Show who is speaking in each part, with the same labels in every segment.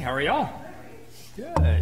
Speaker 1: How are y'all? Good.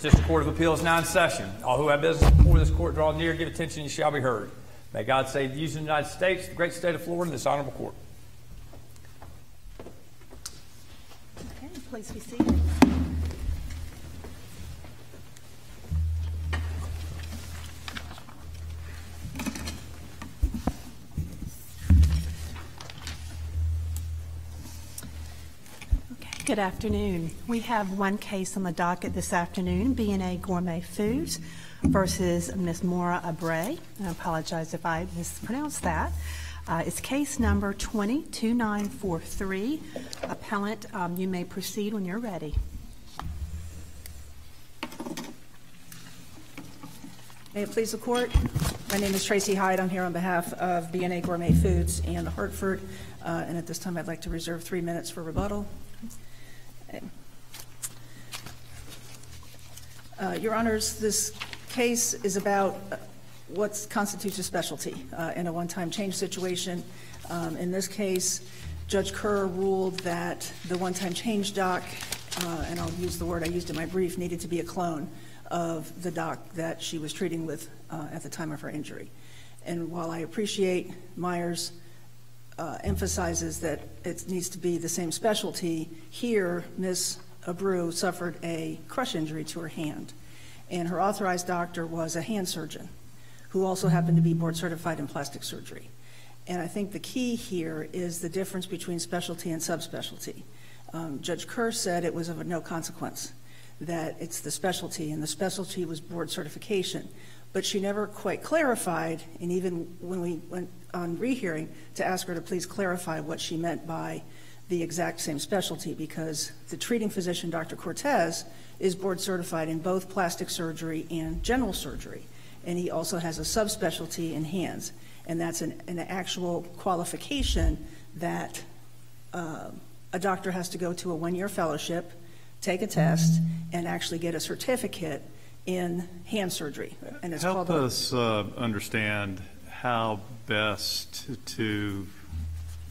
Speaker 1: District Court of Appeals now in session. All who have business before this court draw near, give attention, you shall be heard. May God save the United States, the great state of Florida, and this honorable court.
Speaker 2: Okay, please be seated. Good afternoon. We have one case on the docket this afternoon, b and A Gourmet Foods versus Ms. Maura Abreu. I apologize if I mispronounced that. Uh, It's case number 22943. Appellant, um, you may proceed when you're ready.
Speaker 3: May it please the court? My name is Tracy Hyde. I'm here on behalf of b and A Gourmet Foods and Hartford. Uh, And at this time, I'd like to reserve three minutes for rebuttal. Uh, Your Honors, this case is about what constitutes a specialty uh, in a one-time change situation. Um, In this case, Judge Kerr ruled that the one-time change doc, uh, and I'll use the word I used in my brief, needed to be a clone of the doc that she was treating with at the time of her injury. And while I appreciate Myers uh, emphasizes that it needs to be the same specialty, here, Ms. Abreu suffered a crush injury to her hand. And her authorized doctor was a hand surgeon who also happened to be board certified in plastic surgery. And I think the key here is the difference between specialty and subspecialty. Um, Judge Kerr said it was of no consequence, that it's the specialty, and the specialty was board certification. But she never quite clarified, and even when we went on rehearing, to ask her to please clarify what she meant by the exact same specialty, because the treating physician, Dr. Cortez, is board certified in both plastic surgery and general surgery. And he also has a subspecialty in hands. And that's an, an actual qualification that uh, a doctor has to go to a one-year fellowship, take a test, and actually get a certificate in hand surgery. And it's
Speaker 4: Help
Speaker 3: called
Speaker 4: us uh, understand how best to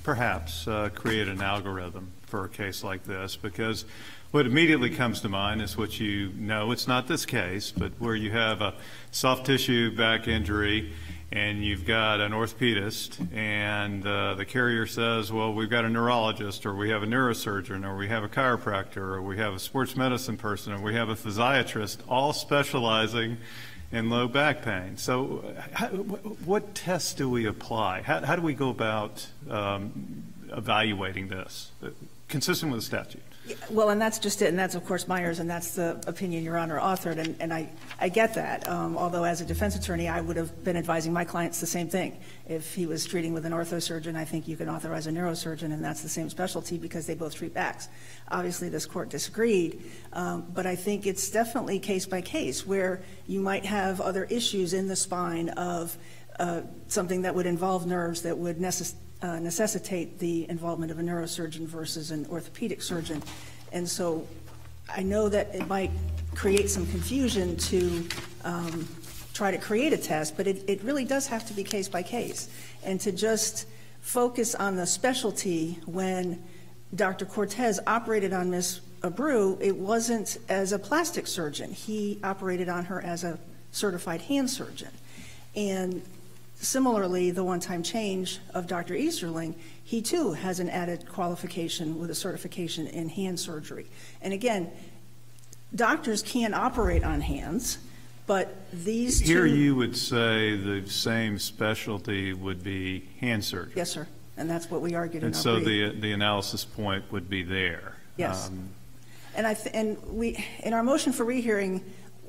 Speaker 4: perhaps uh, create an algorithm for a case like this, because what immediately comes to mind is what you know, it's not this case, but where you have a soft tissue back injury and you've got an orthopedist and uh, the carrier says, well, we've got a neurologist or we have a neurosurgeon or we have a chiropractor or we have a sports medicine person or we have a physiatrist all specializing in low back pain. So how, what tests do we apply? How, how do we go about um, evaluating this, consistent with the statute?
Speaker 3: Well, and that's just it, and that's, of course, Myers, and that's the opinion Your Honor authored, and, and I, I get that. Um, although, as a defense attorney, I would have been advising my clients the same thing. If he was treating with an orthosurgeon, I think you can authorize a neurosurgeon, and that's the same specialty because they both treat backs. Obviously, this court disagreed, um, but I think it's definitely case by case where you might have other issues in the spine of uh, something that would involve nerves that would necess- uh, necessitate the involvement of a neurosurgeon versus an orthopedic surgeon. And so I know that it might create some confusion to um, try to create a test, but it, it really does have to be case by case. And to just focus on the specialty when Dr. Cortez operated on Ms. Abreu, it wasn't as a plastic surgeon. He operated on her as a certified hand surgeon. And Similarly, the one-time change of Dr. Easterling, he too has an added qualification with a certification in hand surgery. And again, doctors can operate on hands, but these two.
Speaker 4: Here you would say the same specialty would be hand surgery.
Speaker 3: Yes, sir. And that's what we argued in
Speaker 4: And
Speaker 3: our
Speaker 4: so
Speaker 3: brief.
Speaker 4: the, the analysis point would be there.
Speaker 3: Yes.
Speaker 4: Um,
Speaker 3: And I, th- and we, in our motion for rehearing,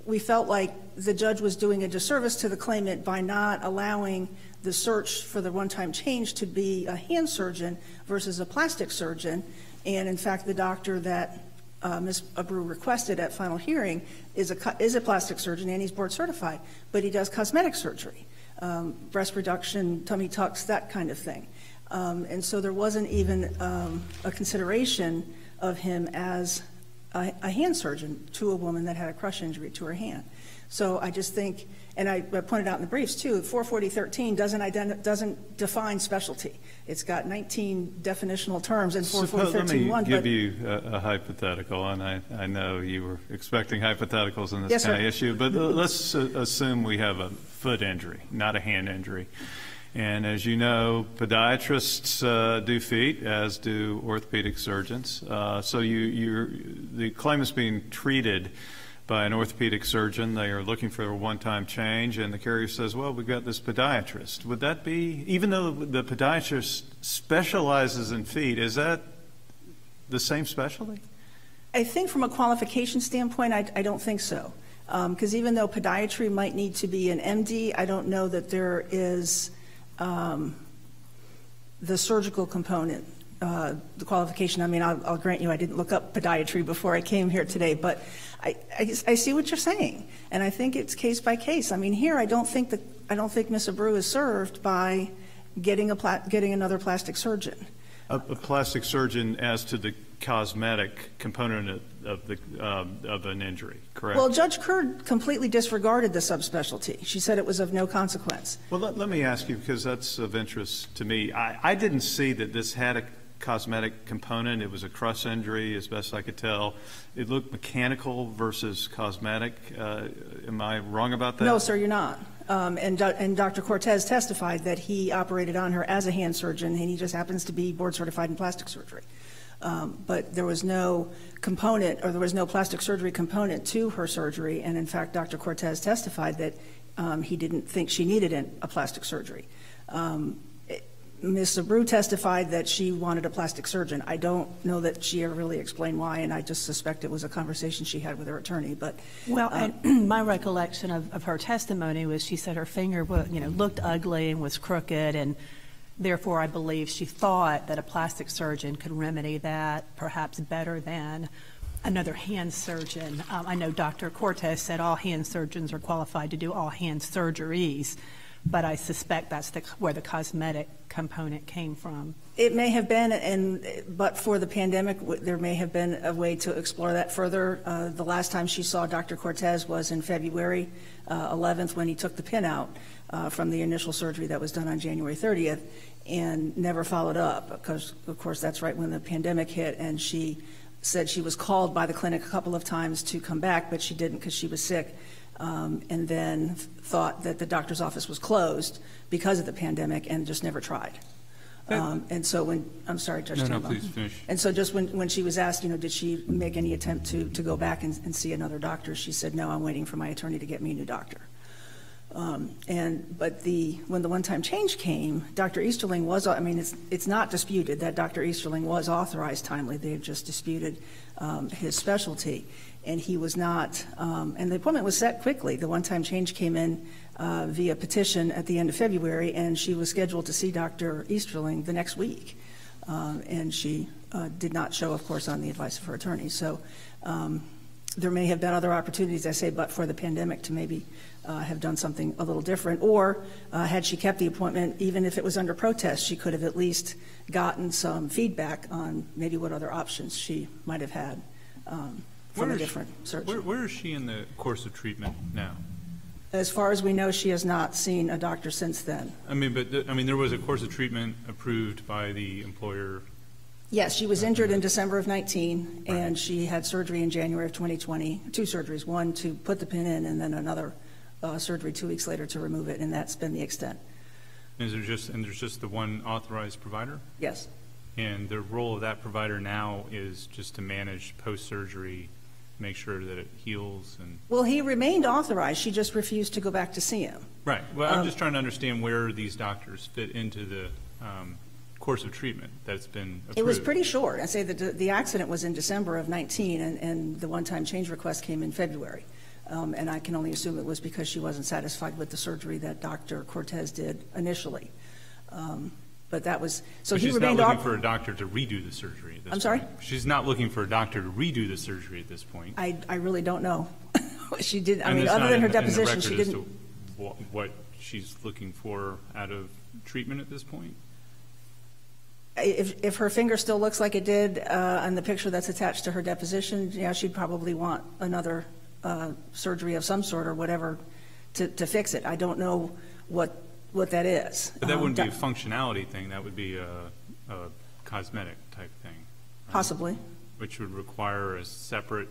Speaker 3: we felt like the judge was doing a disservice to the claimant by not allowing the search for the one-time change to be a hand surgeon versus a plastic surgeon. And in fact, the doctor that uh, Ms. Abreu requested at final hearing is a, is a plastic surgeon and he's board certified, but he does cosmetic surgery, um, breast reduction, tummy tucks, that kind of thing. Um, And so there wasn't even um, a consideration of him as a, a hand surgeon to a woman that had a crush injury to her hand. So I just think, and I I pointed out in the briefs too, 44013 doesn't identi- doesn't define specialty. It's got 19 definitional terms in
Speaker 4: Suppose- Let me give you a a hypothetical, and I, I know you were expecting hypotheticals in this
Speaker 3: Yes,
Speaker 4: kind of issue, but let's uh, assume we have a foot injury, not a hand injury. And as you know, podiatrists uh, do feet, as do orthopedic surgeons. Uh, So you, the claim is being treated by an orthopedic surgeon. They are looking for a one-time change, and the carrier says, well, we've got this podiatrist. Would that be, even though the podiatrist specializes in feet, is that the same specialty?
Speaker 3: I think from a qualification standpoint, I, I don't think so. Because even though podiatry might need to be an MD, I don't know that there is um, the surgical component, uh, the qualification. I mean, I'll, I'll grant you, I didn't look up podiatry before I came here today, but I, I, I see what you're saying, and I think it's case by case. I mean, here, I don't think that I don't think Ms. Abreu is served by getting a pla- getting another plastic surgeon.
Speaker 4: A, a plastic surgeon as to the cosmetic component of- the, um, of an injury, correct?
Speaker 3: Well, Judge Kerr completely disregarded the subspecialty. She said it was of no consequence.
Speaker 4: Well, let, let me ask you, because that's of interest to me. I, I didn't see that this had a cosmetic component. It was a crush injury, as best I could tell. It looked mechanical versus cosmetic. Uh, am I wrong about that?
Speaker 3: No, sir, you're not. Um, And, and Dr. Cortez testified that he operated on her as a hand surgeon, and he just happens to be board certified in plastic surgery. Um, But there was no component, or there was no plastic surgery component to her surgery, and in fact, Dr. Cortez testified that um, he didn't think she needed an- a plastic surgery. Um, it- Ms. Abreu testified that she wanted a plastic surgeon. I don't know that she ever really explained why, and I just suspect it was a conversation she had with her attorney, but
Speaker 2: Well,
Speaker 3: Um,
Speaker 2: and my recollection of, of her testimony was she said her finger, you know, looked ugly and was crooked, and therefore I believe she thought that a plastic surgeon could remedy that perhaps better than another hand surgeon. Um, I know Dr. Cortez said all hand surgeons are qualified to do all hand surgeries, but I suspect that's the, where the cosmetic component came from.
Speaker 3: It may have been, and, but for the pandemic, there may have been a way to explore that further. Uh, The last time she saw Dr. Cortez was in February uh, 11th, when he took the pin out uh, from the initial surgery that was done on January 30th, and never followed up, because, of course, that's right when the pandemic hit, and she said she was called by the clinic a couple of times to come back, but she didn't because she was sick, um, and then thought that the doctor's office was closed because of the pandemic, and just never tried. Um, And so when, I'm sorry, Judge
Speaker 5: No, no, please finish.
Speaker 3: And so just when, when she was asked, you know, did she make any attempt to, to go back and, and see another doctor, she said, no, I'm waiting for my attorney to get me a new doctor. Um, And, but the, when the one-time change came, Dr. Easterling was, I mean, it's, it's not disputed that Dr. Easterling was authorized timely. They've just disputed um, his specialty. And he was not, um, and the appointment was set quickly. The one-time change came in uh, via petition at the end of February, and she was scheduled to see Dr. Easterling the next week. And she uh, did not show, of course, on the advice of her attorney. So there may have been other opportunities, I say, but for the pandemic, to maybe uh, have done something a little different. Or uh, had she kept the appointment, even if it was under protest, she could have at least gotten some feedback on maybe what other options she might have had um, from
Speaker 5: Where
Speaker 3: a
Speaker 5: is she-
Speaker 3: different
Speaker 5: Where, where is she in the course of treatment now?
Speaker 3: As far as we know, she has not seen a doctor since then.
Speaker 5: I mean, but, I mean, there was a course of treatment approved by the employer.
Speaker 3: Yes, she was injured in December of 19, and she had surgery in January of 2020, two surgeries, one to put the pin in, and then another surgery two weeks later to remove it, and that's been the extent.
Speaker 5: Is there just, and there's just the one authorized provider?
Speaker 3: Yes.
Speaker 5: And the role of that provider now is just to manage post-surgery, make sure that it heals and,
Speaker 3: Well, he remained authorized, she just refused to go back to see him.
Speaker 5: right. Well, I'm
Speaker 3: Um,
Speaker 5: just trying to understand where these doctors fit into the um, course of treatment that's been approved.
Speaker 3: It was pretty short. I say that the- the accident was in December of 19, and, and the one-time change request came in February. Um, And I can only assume it was because she wasn't satisfied with the surgery that Dr. Cortez did initially. Um, But that was, so
Speaker 5: But
Speaker 3: he
Speaker 5: she's not looking for a doctor to redo the surgery at this point.
Speaker 3: I'm sorry?
Speaker 5: She's not looking for a doctor to redo the surgery at this point.
Speaker 3: I, I really don't know. She did, I
Speaker 5: And
Speaker 3: mean, other than her
Speaker 5: in the- in the
Speaker 3: deposition, she didn't.
Speaker 5: What she's looking for out of treatment at this point?
Speaker 3: if, if her finger still looks like it did uh, on the picture that's attached to her deposition, yeah, she'd probably want another uh, surgery of some sort or whatever to, to fix it. I don't know what, what that is.
Speaker 5: But that
Speaker 3: Um,
Speaker 5: wouldn't be a functionality thing, that would be a, a cosmetic type thing. right?
Speaker 3: Possibly.
Speaker 5: Which would require a separate,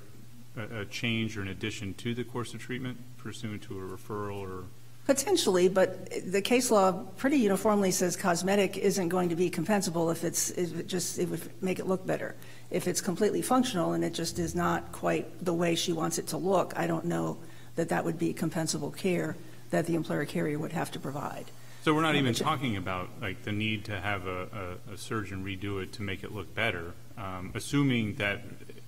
Speaker 5: a, a change or an addition to the course of treatment pursuant to a referral or,
Speaker 3: Potentially, but the case law pretty uniformly says cosmetic isn't going to be compensable if it's, if it just, it would make it look better. If it's completely functional and it just is not quite the way she wants it to look, I don't know that that would be compensable care that the employer carrier would have to provide.
Speaker 5: so we're not even talking about like the need to have a, a, a surgeon redo it to make it look better, um, assuming that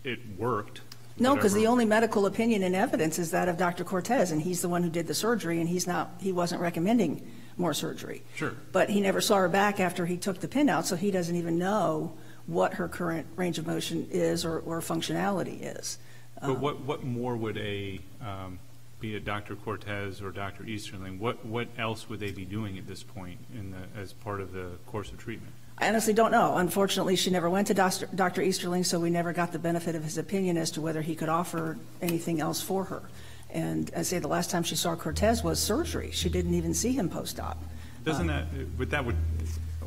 Speaker 5: it worked.
Speaker 3: No, because the only medical opinion and evidence is that of Dr. Cortez, and he's the one who did the surgery, and he's not, he wasn't recommending more surgery.
Speaker 5: Sure.
Speaker 3: But he never saw her back after he took the pin out, so he doesn't even know what her current range of motion is or, or functionality is.
Speaker 5: But what, what more would a, um, be it Dr. Cortez or Dr. Easterling, what, what else would they be doing at this point in the, as part of the course of treatment?
Speaker 3: I honestly don't know. Unfortunately, she never went to Dr. Easterling, so we never got the benefit of his opinion as to whether he could offer anything else for her. And I say the last time she saw Cortez was surgery. She didn't even see him post-op.
Speaker 5: Doesn't that, but that would,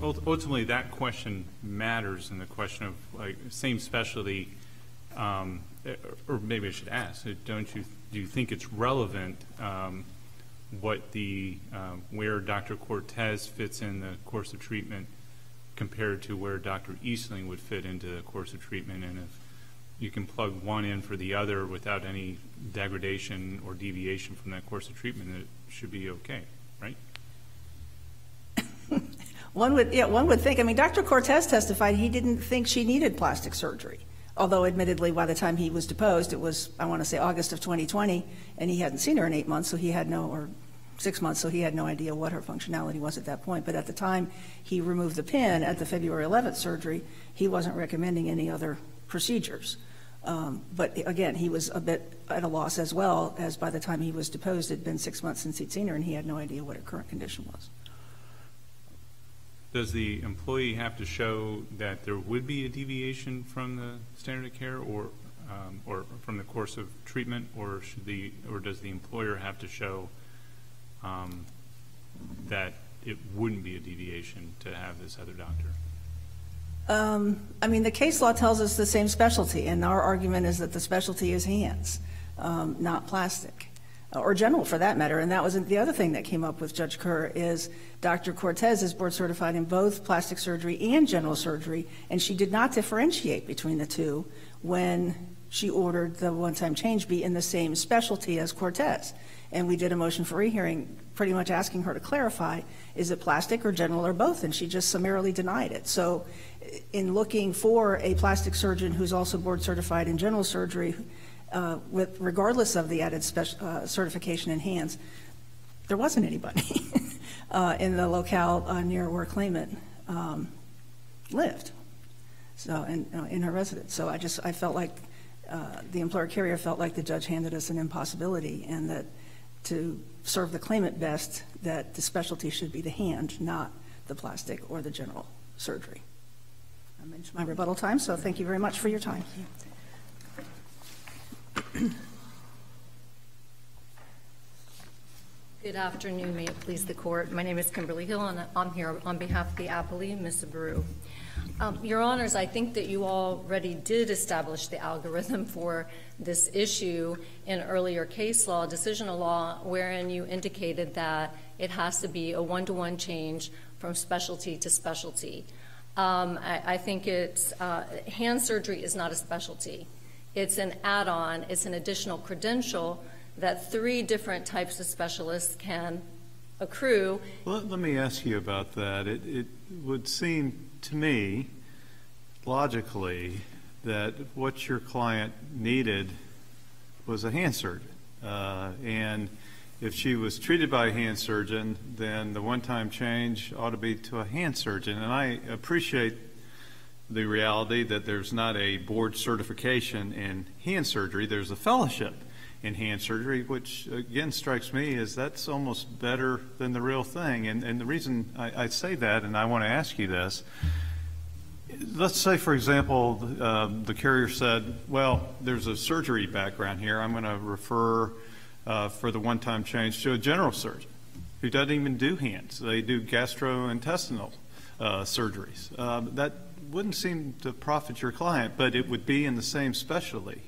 Speaker 5: ultimately, that question matters in the question of like, same specialty, um, or maybe I should ask, uh, don't you, do you think it's relevant, um, what the, um, where Dr. Cortez fits in the course of treatment compared to where Dr. Easterling would fit into the course of treatment? And if you can plug one in for the other without any degradation or deviation from that course of treatment, it should be okay, right?
Speaker 3: One would, yeah, one would think, I mean, Dr. Cortez testified he didn't think she needed plastic surgery. Although admittedly, by the time he was deposed, it was, I want to say, August of 2020, and he hadn't seen her in eight months, so he had no, or six months, so he had no idea what her functionality was at that point. But at the time he removed the pin at the February 11th surgery, he wasn't recommending any other procedures. Um, But again, he was a bit at a loss as well, as by the time he was deposed, it'd been six months since he'd seen her, and he had no idea what her current condition was.
Speaker 5: Does the employee have to show that there would be a deviation from the standard of care or, um, or from the course of treatment? Or should the, or does the employer have to show um, that it wouldn't be a deviation to have this other doctor?
Speaker 3: Um, I mean, the case law tells us the same specialty, and our argument is that the specialty is hands, um, not plastic, or general for that matter. And that was the other thing that came up with Judge Kerr is Dr. Cortez is board certified in both plastic surgery and general surgery, and she did not differentiate between the two when she ordered the one-time change be in the same specialty as Cortez. And we did a motion for rehearing, pretty much asking her to clarify, is it plastic or general or both? And she just summarily denied it. So in looking for a plastic surgeon who's also board certified in general surgery, uh, with, regardless of the added uh, certification in hands, there wasn't anybody uh, in the locale uh, near where claimant um, lived. So, in, uh, in her residence. So I just, I felt like uh, the employer carrier felt like the judge handed us an impossibility and that to serve the claimant best, that the specialty should be the hand, not the plastic or the general surgery. I'm into my rebuttal time, so thank you very much for your time.
Speaker 6: Good afternoon, may it please the court. My name is Kimberly Hill, and I'm here on behalf of the appellee, Ms. Abreu. Um, Your Honors, I think that you already did establish the algorithm for this issue in earlier case law, decisional law, wherein you indicated that it has to be a one-to-one change from specialty to specialty. Um, I, I think it's, uh, hand surgery is not a specialty. It's an add-on, it's an additional credential that three different types of specialists can accrue.
Speaker 4: Let, let me ask you about that. It, it would seem to me, logically, that what your client needed was a hand surgeon. Uh, and if she was treated by a hand surgeon, then the one-time change ought to be to a hand surgeon. And I appreciate the reality that there's not a board certification in hand surgery, there's a fellowship in hand surgery, which again strikes me as that's almost better than the real thing. And, and the reason I, I say that, and I want to ask you this, let's say, for example, um, the carrier said, well, there's a surgery background here. I'm going to refer uh, for the one-time change to a general surgeon who doesn't even do hands. They do gastrointestinal uh, surgeries. Um, that wouldn't seem to profit your client, but it would be in the same specialty.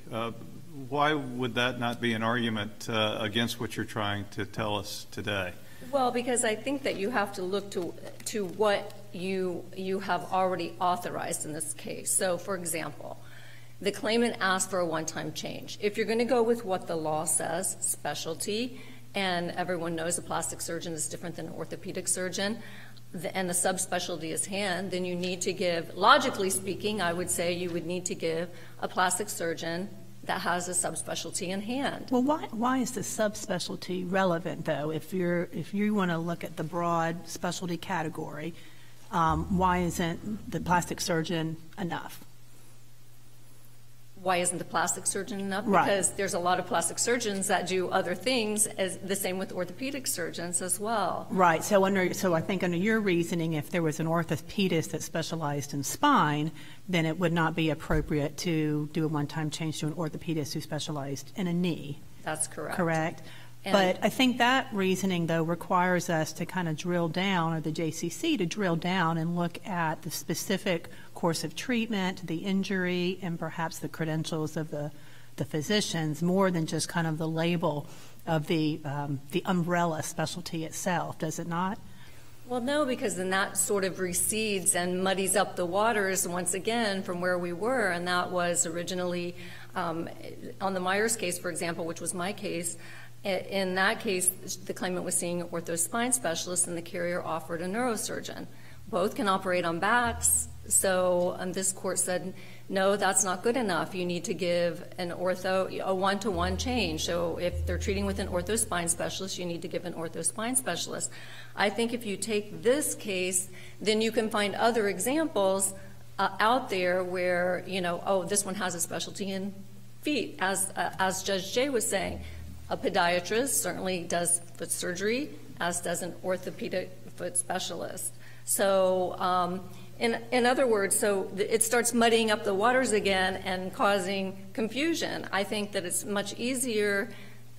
Speaker 4: Why would that not be an argument uh, against what you're trying to tell us today?
Speaker 6: Well, because I think that you have to look to, to what you, you have already authorized in this case. So, for example, the claimant asked for a one-time change. If you're going to go with what the law says, specialty, and everyone knows a plastic surgeon is different than an orthopedic surgeon, and the subspecialty is hand, then you need to give, logically speaking, I would say you would need to give a plastic surgeon that has a subspecialty in hand.
Speaker 2: Well, why, why is the subspecialty relevant, though? If you're, if you want to look at the broad specialty category, um, why isn't the plastic surgeon enough?
Speaker 6: Why isn't the plastic surgeon enough?
Speaker 2: Right.
Speaker 6: Because there's a lot of plastic surgeons that do other things, as the same with orthopedic surgeons as well.
Speaker 2: Right, so under, so I think under your reasoning, if there was an orthopedist that specialized in spine, then it would not be appropriate to do a one-time change to an orthopedist who specialized in a knee,
Speaker 6: That's correct.
Speaker 2: correct?
Speaker 6: And-
Speaker 2: But I think that reasoning, though, requires us to kind of drill down, or the JCC to drill down and look at the specific course of treatment, the injury, and perhaps the credentials of the, the physicians, more than just kind of the label of the, um, the umbrella specialty itself, does it not?
Speaker 6: Well, no, because then that sort of recedes and muddies up the waters once again from where we were, and that was originally um, on the Myers case, for example, which was my case. In that case, the claimant was seeing an ortho spine specialist, and the carrier offered a neurosurgeon. Both can operate on backs, so um, this court said, no, that's not good enough. You need to give an ortho a one-to-one change. So if they're treating with an orthospine specialist, you need to give an orthospine specialist. I think if you take this case, then you can find other examples uh, out there where, you know, oh, this one has a specialty in feet, as, uh, as Judge Jay was saying. A podiatrist certainly does foot surgery, as does an orthopedic foot specialist. So, um, in, in other words, so it starts muddying up the waters again and causing confusion. I think that it's much easier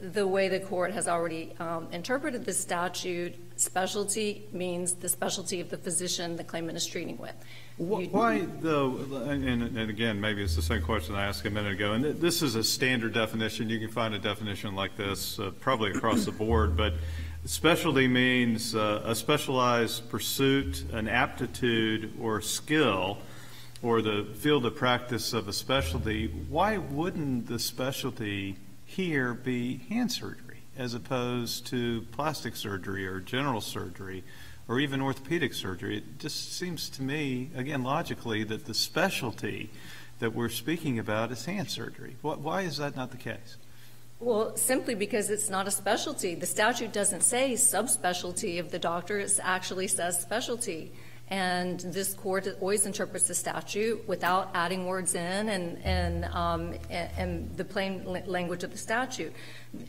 Speaker 6: the way the court has already um, interpreted the statute. Specialty means the specialty of the physician the claimant is treating with. You-
Speaker 4: Why, though, and, and and again, maybe it's the same question I asked a minute ago, and this is a standard definition. You can find a definition like this uh, probably across the board, but specialty means uh, a specialized pursuit, an aptitude, or skill, or the field of practice of a specialty. Why wouldn't the specialty here be hand surgery as opposed to plastic surgery or general surgery? or even orthopedic surgery. It just seems to me, again, logically, that the specialty that we're speaking about is hand surgery. Why is that not the case?
Speaker 6: Well, simply because it's not a specialty. The statute doesn't say subspecialty of the doctor, it actually says specialty. And this court always interprets the statute without adding words in and, and, um, and, the plain language of the statute.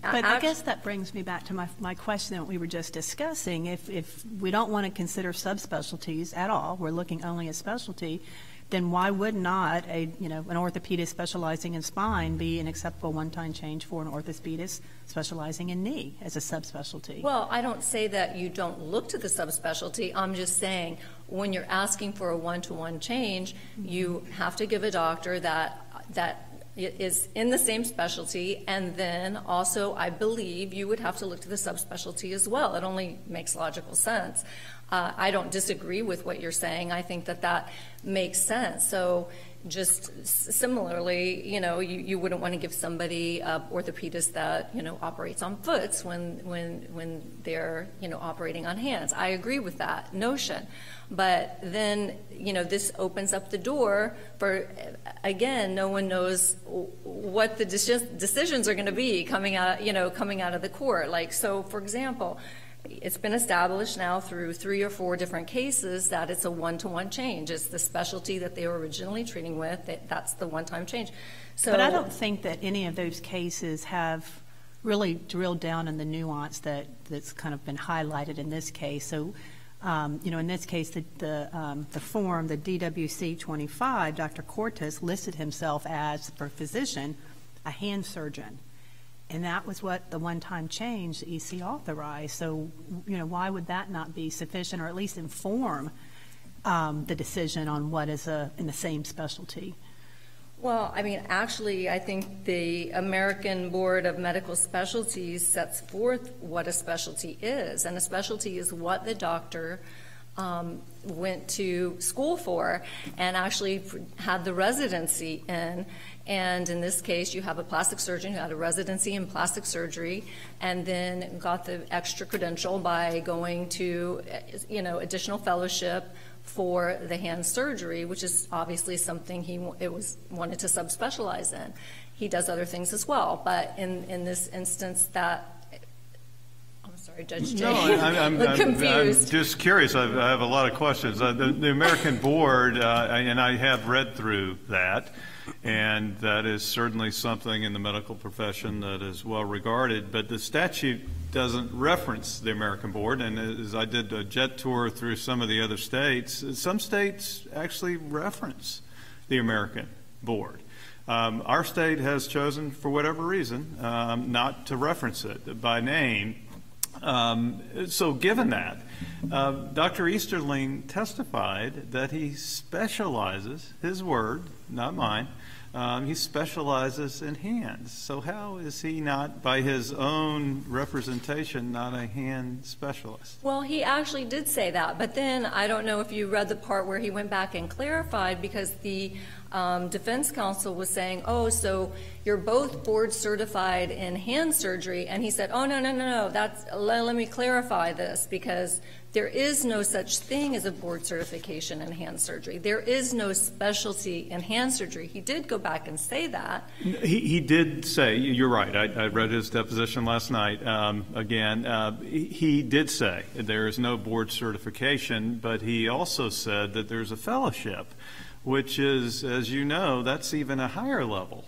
Speaker 2: But I
Speaker 6: Act-
Speaker 2: guess that brings me back to my, my question that we were just discussing. If, if we don't want to consider subspecialties at all, we're looking only at specialty, then why would not a, you know, an orthopedist specializing in spine be an acceptable one-time change for an orthopedist specializing in knee as a subspecialty?
Speaker 6: Well, I don't say that you don't look to the subspecialty. I'm just saying, when you're asking for a one-to-one change, you have to give a doctor that, that is in the same specialty, and then also, I believe, you would have to look to the subspecialty as well. It only makes logical sense. Uh, I don't disagree with what you're saying. I think that that makes sense. So just similarly, you know, you, you wouldn't want to give somebody a orthopedist that, you know, operates on foots when, when, when they're, you know, operating on hands. I agree with that notion. But then, you know, this opens up the door for, again, no one knows what the decisions are going to be coming out, you know, coming out of the court. Like, so, for example, it's been established now through three or four different cases that it's a one-to-one change. It's the specialty that they were originally treating with, that- that's the one-time change. So.
Speaker 2: But I don't think that any of those cases have really drilled down in the nuance that, that's kind of been highlighted in this case. So um, you know, in this case, the, the, um, the form, the DWC 25, Dr. Cortez listed himself as, for physician, a hand surgeon. And that was what the one-time change the EC authorized. So, you know, why would that not be sufficient, or at least inform um, the decision on what is a, in the same specialty?
Speaker 6: Well, I mean, actually, I think the American Board of Medical Specialties sets forth what a specialty is, and a specialty is what the doctor um, went to school for and actually had the residency in. And in this case, you have a plastic surgeon who had a residency in plastic surgery and then got the extra credential by going to, you know, additional fellowship for the hand surgery, which is obviously something he it was wanted to subspecialize in. He does other things as well, but in, in this instance, that Judge Jay,
Speaker 4: No, I'm, I'm, I'm, I'm just curious. I, I have a lot of questions. Uh, the, the American Board, uh, and I have read through that, and that is certainly something in the medical profession that is well regarded. But the statute doesn't reference the American Board, and as I did a jet tour through some of the other states, some states actually reference the American Board. Um, our state has chosen, for whatever reason, um, not to reference it by name. Um, so, given that, uh, Dr. Easterling testified that he specializes, his word, not mine, um, he specializes in hands. So, how is he not, by his own representation, not a hand specialist?
Speaker 6: Well, he actually did say that, but then I don't know if you read the part where he went back and clarified because the um, defense counsel was saying, "Oh, so you're both board certified in hand surgery," and he said, "Oh, no, no, no, no. That's let, let me clarify this because there is no such thing as a board certification in hand surgery. There is no specialty in hand surgery." He did go back and say that.
Speaker 4: He, he did say, you're right, I, I read his deposition last night. Um, again, uh, he, he did say there is no board certification, but he also said that there's a fellowship, which is, as you know, that's even a higher level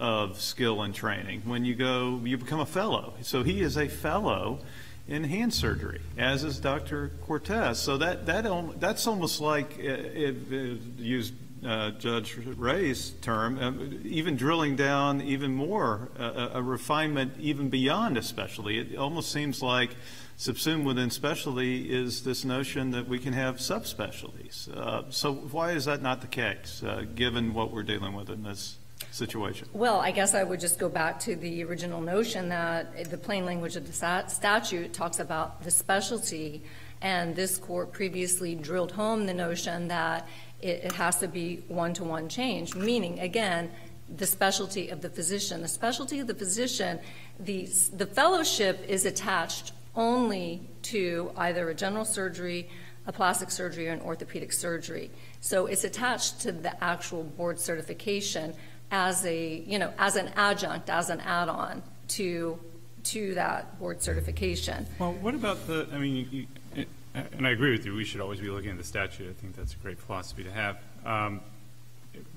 Speaker 4: of skill and training. When you go, you become a fellow. So he is a fellow in hand surgery, as is Dr. Cortez. So that, that that's almost like, uh, if, if use uh, Judge Ray's term, uh, even drilling down even more, uh, a refinement even beyond a specialty. It almost seems like subsumed within specialty is this notion that we can have subspecialties. Uh, so why is that not the case, uh, given what we're dealing with in this situation?
Speaker 6: Well, I guess I would just go back to the original notion that the plain language of the stat- statute talks about the specialty, and this court previously drilled home the notion that it, it has to be one-to-one change, meaning, again, the specialty of the physician. The specialty of the physician, the, the fellowship is attached only to either a general surgery, a plastic surgery, or an orthopedic surgery. So it's attached to the actual board certification as a, you know, as an adjunct, as an add-on to, to that board certification.
Speaker 5: Well, what about the, I mean, you- you- and I agree with you, we should always be looking at the statute. I think that's a great philosophy to have. Um,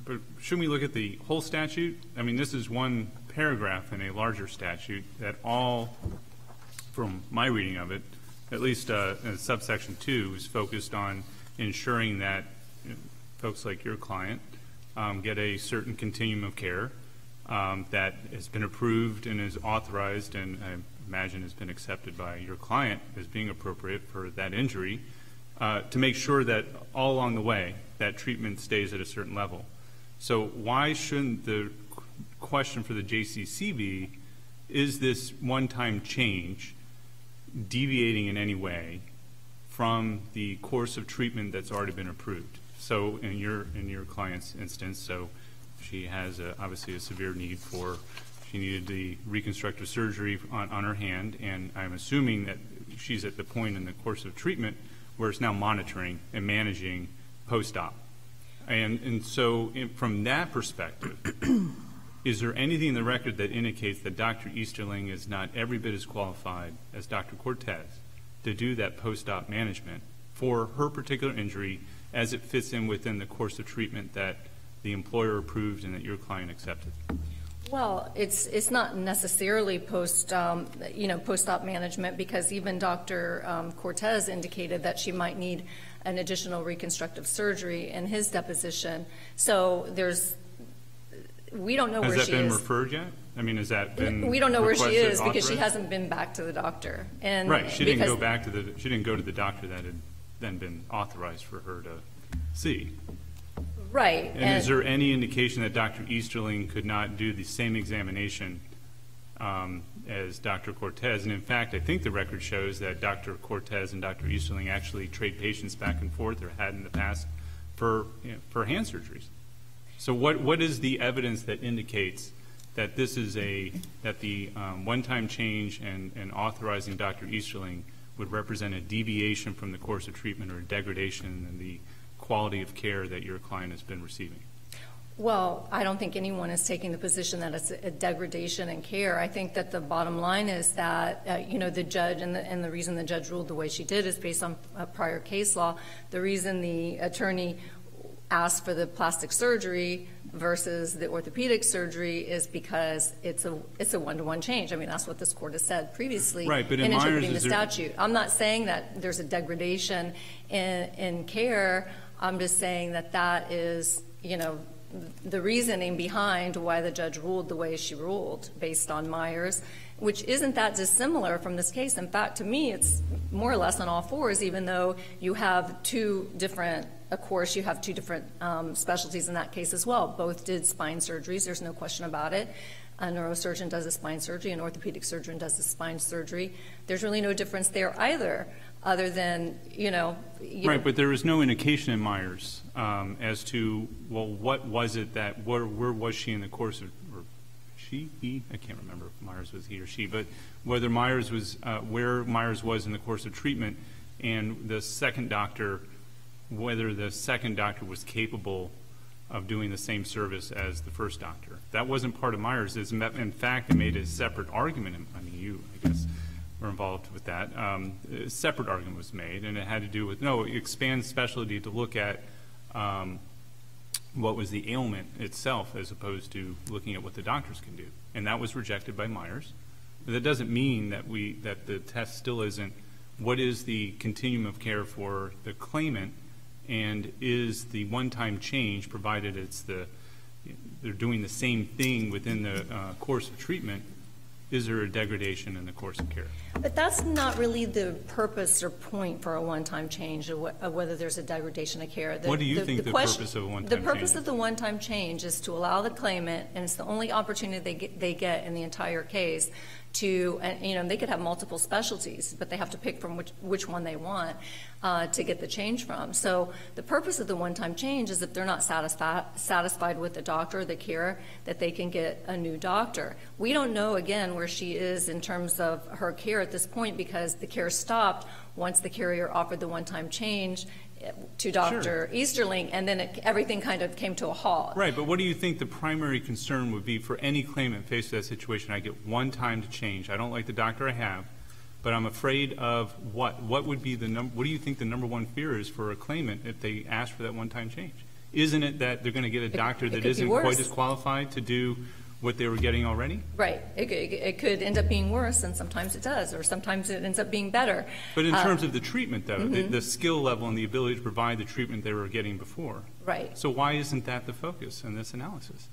Speaker 5: But shouldn't we look at the whole statute? I mean, this is one paragraph in a larger statute that all, from my reading of it, at least uh, subsection two, is focused on ensuring that folks like your client um, get a certain continuum of care um, that has been approved and is authorized and I imagine has been accepted by your client as being appropriate for that injury, uh, to make sure that all along the way, that treatment stays at a certain level. So why shouldn't the question for the JCC be, is this one-time change deviating in any way from the course of treatment that's already been approved? So in your, in your client's instance, so she has a- obviously a severe need for, she needed the reconstructive surgery on, on her hand, and I'm assuming that she's at the point in the course of treatment where it's now monitoring and managing post-op. And, and so in- from that perspective, is there anything in the record that indicates that Dr. Easterling is not every bit as qualified as Dr. Cortez to do that post-op management for her particular injury as it fits in within the course of treatment that the employer approved and that your client accepted?
Speaker 6: Well, it's, it's not necessarily post, um, you know, post-op management because even Dr. um, Cortez indicated that she might need an additional reconstructive surgery in his deposition. So there's, we don't know where
Speaker 5: Has
Speaker 6: she
Speaker 5: that been
Speaker 6: is.
Speaker 5: referred yet? I mean, has that been?
Speaker 6: We don't know where she is because she hasn't been back to the doctor. And
Speaker 5: Right, she didn't go back to the, she didn't go to the doctor that had then been authorized for her to see.
Speaker 6: Right.
Speaker 5: And is there any indication that Dr. Easterling could not do the same examination um, as Dr. Cortez? And in fact, I think the record shows that Dr. Cortez and Dr. Easterling actually trade patients back and forth, or had in the past, for, you know, for hand surgeries. So what, what is the evidence that indicates that this is a, that the um, one-time change and, and authorizing Dr. Easterling would represent a deviation from the course of treatment or a degradation in the quality of care that your client has been receiving?
Speaker 6: Well, I don't think anyone is taking the position that it's a degradation in care. I think that the bottom line is that, uh, you know, the judge, and the, and the reason the judge ruled the way she did is based on uh, prior case law. The reason the attorney asked for the plastic surgery versus the orthopedic surgery is because it's a, it's a one-to-one change. I mean, that's what this court has said previously.
Speaker 5: Right, but in Myers,
Speaker 6: interpreting the
Speaker 5: is there-
Speaker 6: statute. I'm not saying that there's a degradation in, in care. I'm just saying that that is, you know, the reasoning behind why the judge ruled the way she ruled, based on Myers, which isn't that dissimilar from this case. In fact, to me, it's more or less on all fours, even though you have two different, of course, you have two different um, specialties in that case as well. Both did spine surgeries, there's no question about it. A neurosurgeon does a spine surgery, an orthopedic surgeon does a spine surgery. There's really no difference there either, other than, you know. you
Speaker 5: Right,
Speaker 6: know,
Speaker 5: but there was no indication in Myers um, as to, well, what was it that, where, where was she in the course of, or she, he, I can't remember if Myers was he or she, but whether Myers was, uh, where Myers was in the course of treatment, and the second doctor, whether the second doctor was capable of doing the same service as the first doctor. That wasn't part of Myers. In fact, it made a separate argument, I mean, you, I guess, were involved with that. Um, A separate argument was made, and it had to do with, no, expand specialty to look at um, what was the ailment itself as opposed to looking at what the doctors can do. And that was rejected by Myers. That doesn't mean that we, that the test still isn't, what is the continuum of care for the claimant? And is the one-time change, provided it's the, they're doing the same thing within the uh, course of treatment, is there a degradation in the course of care?
Speaker 6: But that's not really the purpose or point for a one-time change, of wh- of whether there's a degradation of care. The-
Speaker 5: What do you think the
Speaker 6: question-
Speaker 5: purpose of a one-time
Speaker 6: The purpose
Speaker 5: change
Speaker 6: of the one-time change is to allow the claimant, and it's the only opportunity they get, they get in the entire case, to, you know, they could have multiple specialties, but they have to pick from which, which one they want uh, to get the change from. So the purpose of the one-time change is if they're not satisfied, satisfied with the doctor or the care, that they can get a new doctor. We don't know, again, where she is in terms of her care at this point because the care stopped once the carrier offered the one-time change to Dr. Easterling, and then it, everything kind of came to a halt.
Speaker 5: Right, but what do you think the primary concern would be for any claimant faced with that situation? I get one time to change. I don't like the doctor I have, but I'm afraid of what? What would be the number? what do you think the number one fear is for a claimant if they ask for that one-time change? Isn't it that they're going to get a doctor
Speaker 6: it
Speaker 5: that isn't quite as qualified to do what they were getting already?
Speaker 6: Right. It, could- it could end up being worse, and sometimes it does, or sometimes it ends up being better.
Speaker 5: But in
Speaker 6: Uh,
Speaker 5: terms of the treatment, though, the,
Speaker 6: Mm-hmm.
Speaker 5: the skill level and the ability to provide the treatment they were getting before.
Speaker 6: Right.
Speaker 5: So why isn't that the focus in this analysis?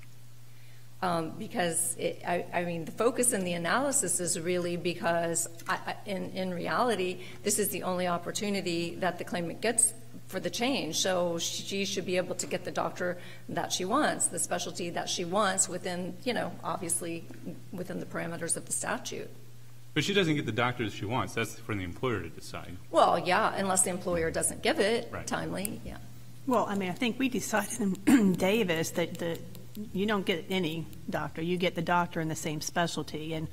Speaker 6: Um, because it, I, I mean, the focus in the analysis is really because, I, I, in, in reality, this is the only opportunity that the claimant gets for the change. So she should be able to get the doctor that she wants, the specialty that she wants within, you know, obviously within the parameters of the statute.
Speaker 5: But she doesn't get the doctor that she wants. That's for the employer to decide.
Speaker 6: Well, yeah, unless the employer doesn't give it
Speaker 5: Right.
Speaker 6: timely, yeah.
Speaker 2: Well, I mean, I think we decided in Davis that the, you don't get any doctor, you get the doctor in the same specialty. And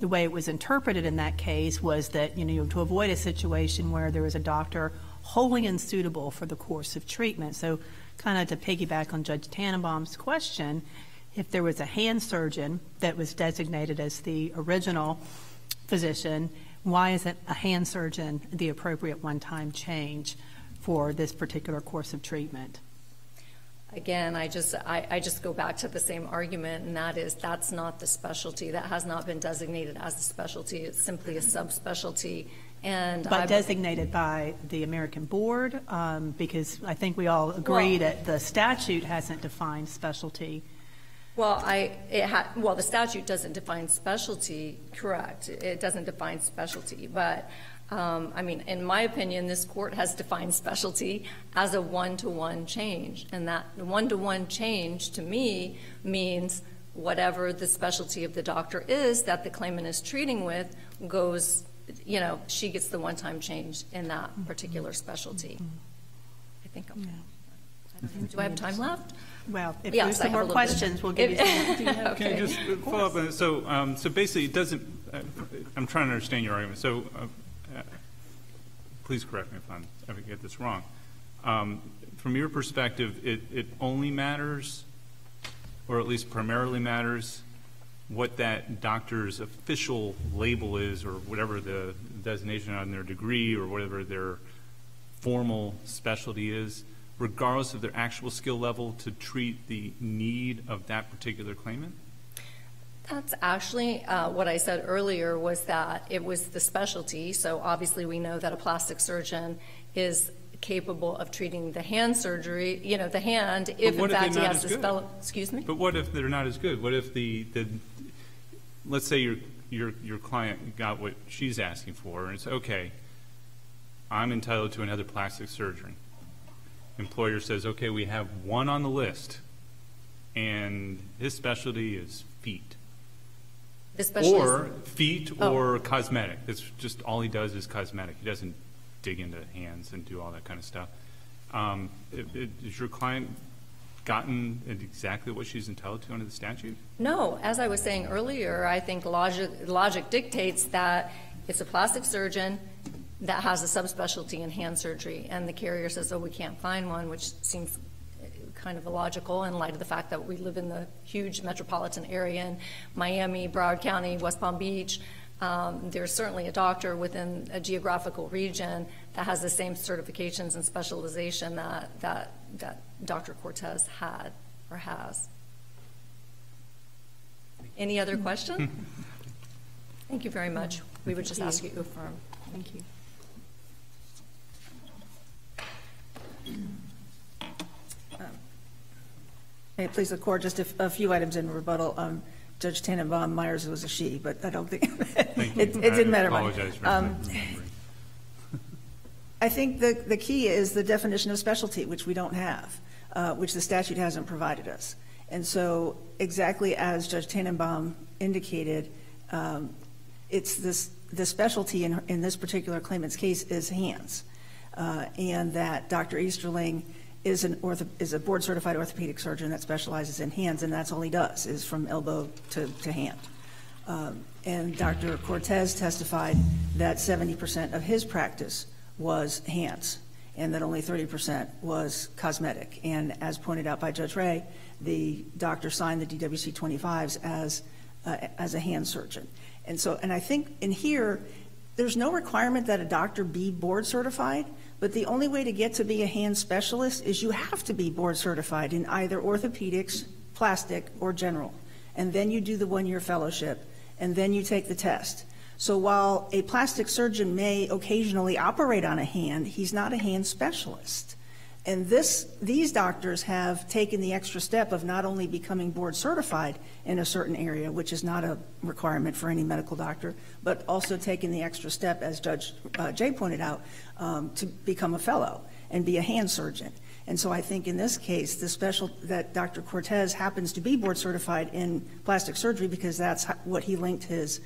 Speaker 2: the way it was interpreted in that case was that, you know, to avoid a situation where there was a doctor wholly unsuitable for the course of treatment. So kind of to piggyback on Judge Tanenbaum's question, if there was a hand surgeon that was designated as the original physician, why isn't a hand surgeon the appropriate one-time change for this particular course of treatment?
Speaker 6: again, I just, I, I just go back to the same argument, and that is, that's not the specialty. That has not been designated as a specialty. It's simply a subspecialty. And
Speaker 2: But
Speaker 6: I-
Speaker 2: designated by the American Board, um, because I think we all agree
Speaker 6: Well-
Speaker 2: that the statute hasn't defined specialty.
Speaker 6: Well, I, it ha, well, the statute doesn't define specialty, correct. It doesn't define specialty, but, um, I mean, in my opinion, this court has defined specialty as a one-to-one change. And that one-to-one change, to me, means whatever the specialty of the doctor is that the claimant is treating with goes, you know, she gets the one-time change in that particular specialty. I think I'm, do I have time left?
Speaker 2: Well, if
Speaker 6: Yes,
Speaker 2: there's some more
Speaker 6: a little bit.
Speaker 2: questions, we'll give you some.
Speaker 5: Can I
Speaker 6: Okay.
Speaker 5: just follow up on this? So, um, so basically, it doesn't, uh, I'm trying to understand your argument. So, uh, uh, please correct me if I'm, if I get this wrong. Um, From your perspective, it, it only matters, or at least primarily matters, what that doctor's official label is, or whatever the designation on their degree, or whatever their formal specialty is, regardless of their actual skill level to treat the need of that particular claimant?
Speaker 6: That's actually uh, what I said earlier was that it was the specialty. So obviously, we know that a plastic surgeon is capable of treating the hand surgery, you know, the hand, if in fact he has
Speaker 5: good?
Speaker 6: spell. Excuse me?
Speaker 5: But what if they're not as good? What if the, the let's say your, your, your client got what she's asking for, and it's, okay, I'm entitled to another plastic surgeon. Employer says, okay, we have one on the list, and his specialty is feet.
Speaker 6: The specialty is-
Speaker 5: Or feet
Speaker 6: Oh.
Speaker 5: or cosmetic. That's just, all he does is cosmetic. He doesn't dig into hands and do all that kind of stuff. Um, it- it- Has your client gotten exactly what she's entitled to under the statute?
Speaker 6: No, as I was saying earlier, I think logic, logic dictates that it's a plastic surgeon that has a subspecialty in hand surgery, and the carrier says, oh, we can't find one, which seems kind of illogical in light of the fact that we live in the huge metropolitan area in Miami, Broward County, West Palm Beach. Um, There's certainly a doctor within a geographical region that has the same certifications and specialization that, that, that Dr. Cortez had or has. Any other question? Thank you very much. We would just ask you to affirm.
Speaker 2: Thank you.
Speaker 3: May it please the court, just a a few items in rebuttal. Um, Judge Tanenbaum, Myers was a she, but I don't think, it it didn't matter
Speaker 5: I
Speaker 3: much.
Speaker 5: for
Speaker 3: Um. I think the, the key is the definition of specialty, which we don't have, uh, which the statute hasn't provided us. And so, exactly as Judge Tanenbaum indicated, um, it's this, the specialty in, in this particular claimant's case is hands. Uh, and that Dr. Easterling is an ortho, is a board-certified orthopedic surgeon that specializes in hands, and that's all he does, is from elbow to, to hand. Um, And Dr. Cortez testified that 70% of his practice was hands, and that only 30% was cosmetic. And as pointed out by Judge Ray, the doctor signed the DWC 25s as, uh, as a hand surgeon. And so, and I think in here, there's no requirement that a doctor be board certified, but the only way to get to be a hand specialist is you have to be board certified in either orthopedics, plastic, or general. And then you do the one-year fellowship, and then you take the test. So while a plastic surgeon may occasionally operate on a hand, he's not a hand specialist. And this, these doctors have taken the extra step of not only becoming board certified in a certain area, which is not a requirement for any medical doctor, but also taking the extra step, as Judge uh, Jay pointed out, um, to become a fellow and be a hand surgeon. And so I think in this case, the special, that Dr. Cortez happens to be board certified in plastic surgery because that's what he linked his,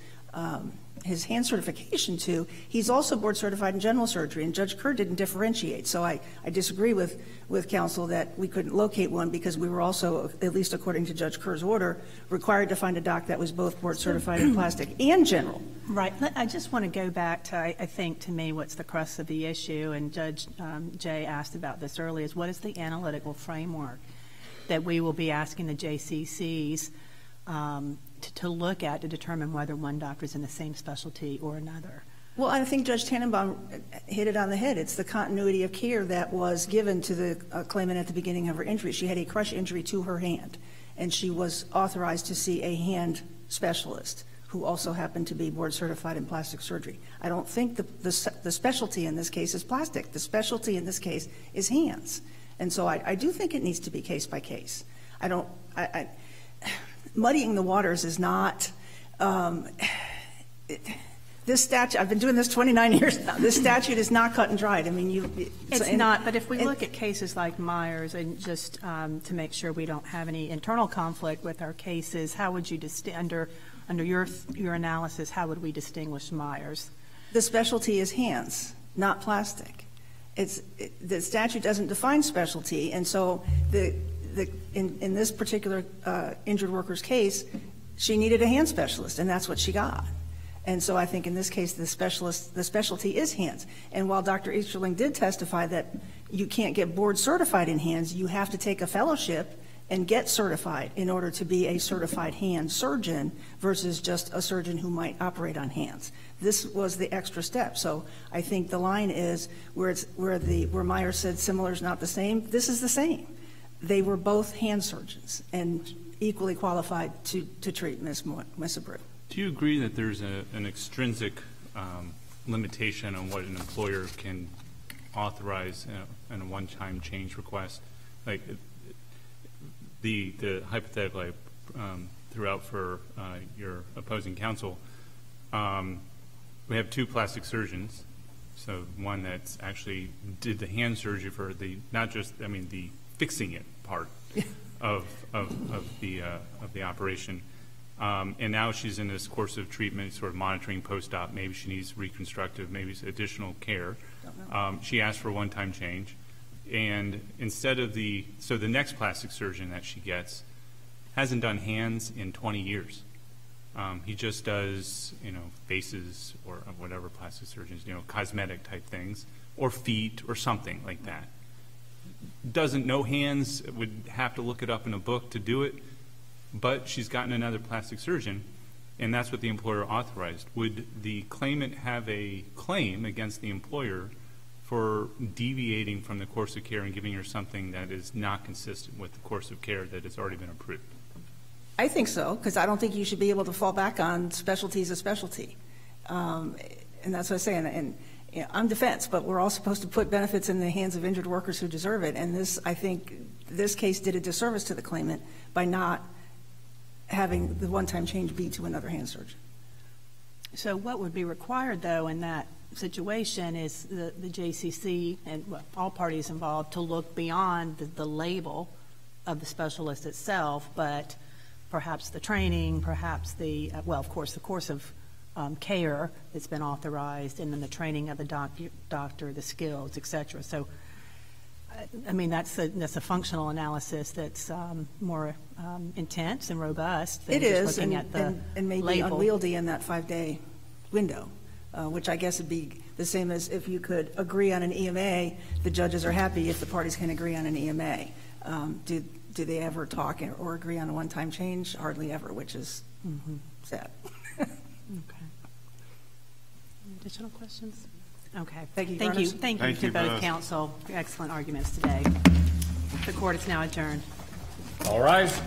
Speaker 3: his hand certification to. He's also board certified in general surgery, and Judge Kerr didn't differentiate. So I, disagree with, with counsel that we couldn't locate one because we were also, at least according to Judge Kerr's order, required to find a doc that was both board certified in plastic and general.
Speaker 2: Right. I just want to go back to, I I think, to me, what's the crux of the issue, and Judge um, Jay asked about this earlier, is what is the analytical framework that we will be asking the JCCs um, to look at to determine whether one doctor is in the same specialty or another?
Speaker 3: Well, I think Judge Tanenbaum hit it on the head. It's the continuity of care that was given to the uh, claimant at the beginning of her injury. She had a crush injury to her hand, and she was authorized to see a hand specialist who also happened to be board certified in plastic surgery. I don't think the, the, the specialty in this case is plastic. The specialty in this case is hands. And so I, I do think it needs to be case by case. I don't, I, I, muddying the waters is not, um, it- this statute, I've been doing this 29 years now. This statute is not cut and dried. I mean, you.
Speaker 2: It's
Speaker 3: and-
Speaker 2: not, but if we look at cases like Myers, and just um, to make sure we don't have any internal conflict with our cases, how would you, under, under your, your analysis, how would we distinguish Myers?
Speaker 3: The specialty is hands, not plastic. It's, it- the statute doesn't define specialty, and so the, the, in, in this particular uh, injured worker's case, she needed a hand specialist, and that's what she got. And so I think in this case, the specialist, the specialty is hands. And while Dr. Easterling did testify that you can't get board certified in hands, you have to take a fellowship and get certified in order to be a certified hand surgeon versus just a surgeon who might operate on hands. This was the extra step. So I think the line is where it's, where the, where Meyer said similar is not the same, this is the same. They were both hand surgeons and equally qualified to, to treat Ms. Abreu.
Speaker 5: Do you agree that there's a, an extrinsic um, limitation on what an employer can authorize in a- a one-time change request? Like, the, the hypothetical I um, threw out for uh, your opposing counsel, um, we have two plastic surgeons, so one that's actually did the hand surgery for the, not just, I mean, the fixing it part of, of, of the, uh, of the operation. Um, And now she's in this course of treatment, sort of monitoring post-op. Maybe she needs reconstructive, maybe it's additional care. Um, She asked for a one-time change. And instead of the, so the next plastic surgeon that she gets hasn't done hands in 20 years. Um, He just does, you know, faces or whatever plastic surgeons, you know, cosmetic type things, or feet or something like that. Doesn't know hands, would have to look it up in a book to do it, but she's gotten another plastic surgeon, and that's what the employer authorized. Would the claimant have a claim against the employer for deviating from the course of care and giving her something that is not consistent with the course of care that has already been approved?
Speaker 3: I think so, because I don't think you should be able to fall back on specialty as a specialty. And that's what I'm saying, and, you know, I'm defense, but we're all supposed to put benefits in the hands of injured workers who deserve it. And this, I think, this case did a disservice to the claimant by not having the one-time change be to another hand surgeon.
Speaker 2: So what would be required, though, in that situation is the, the JCC and all parties involved to look beyond the, the label of the specialist itself, but perhaps the training, perhaps the, uh, well, of course, the course of um, care that's been authorized, and then the training of the doc- doctor, the skills, et cetera. So, I- I mean, that's a, that's a functional analysis that's um, more um, intense and robust than
Speaker 3: It
Speaker 2: just
Speaker 3: is,
Speaker 2: looking
Speaker 3: and,
Speaker 2: at the
Speaker 3: and and maybe
Speaker 2: label.
Speaker 3: unwieldy in that five-day window, uh, which I guess would be the same as if you could agree on an EMA, the judges are happy if the parties can agree on an EMA. Um, Do, do they ever talk or agree on a one-time change? Hardly ever, which is
Speaker 2: Mhm.
Speaker 3: sad.
Speaker 2: Okay. Additional questions? Okay.
Speaker 3: Thank you,
Speaker 2: Thank you,
Speaker 3: Honors.
Speaker 2: thank you to
Speaker 4: you
Speaker 2: both
Speaker 4: both.
Speaker 2: counsel. Excellent arguments today. The court is now adjourned.
Speaker 1: All rise.